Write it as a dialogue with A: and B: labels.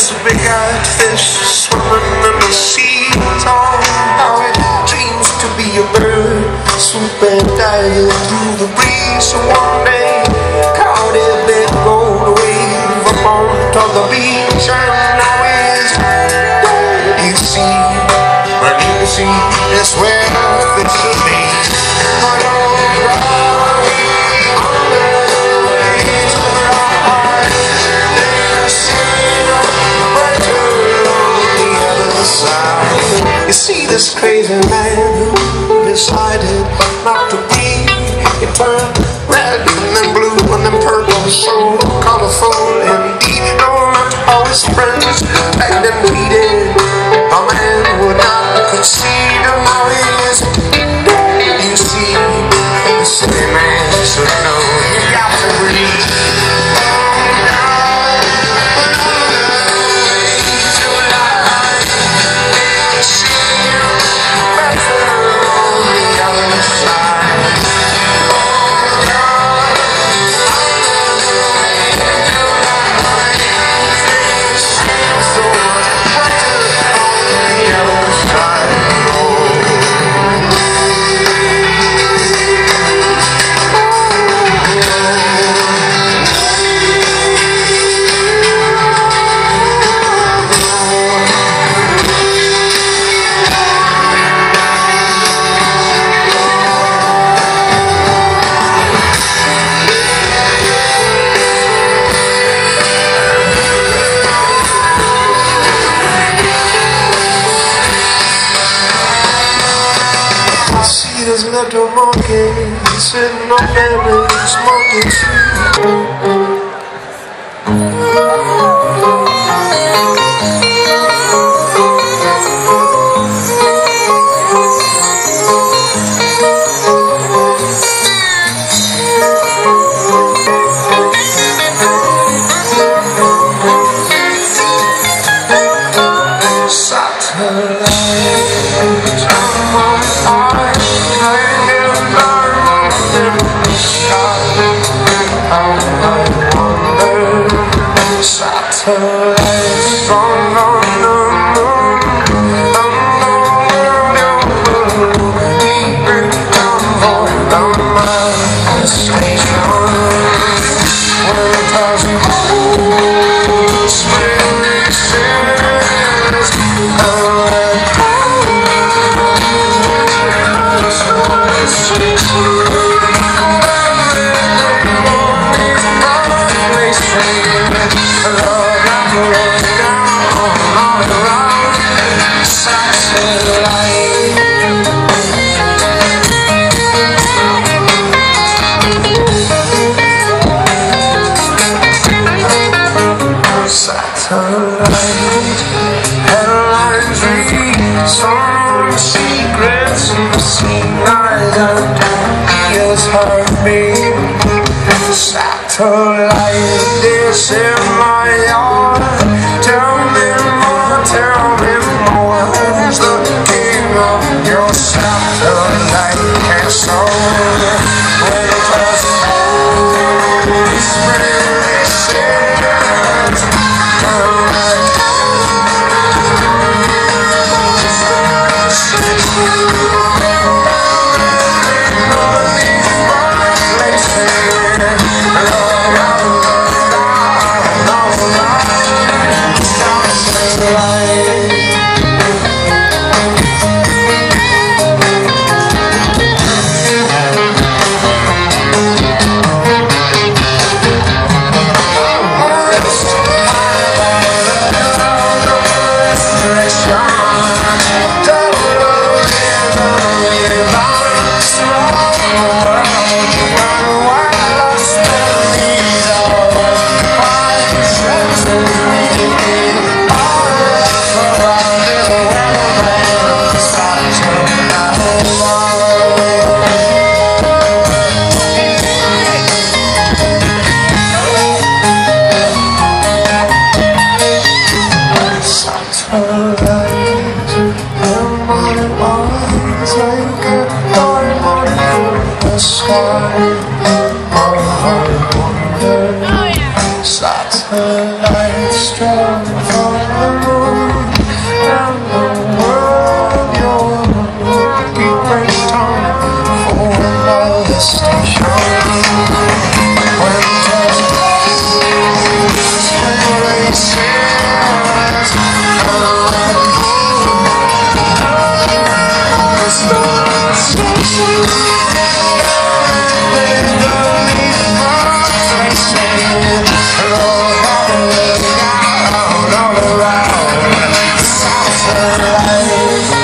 A: this big-eyed fish swimming in the sea. Oh, how it dreams to be a bird, swooping diving through the breeze. So one day, caught it, let go the wave up onto the beach, and now it's you see, when you see, it's where fish should be. You see this crazy man who decided not to be. He turned red and then blue and then purple, so colorful in tree. Satellite dish in shots. The lights strung from the moon, and the world you're looking right on for another station. When. Thank you. life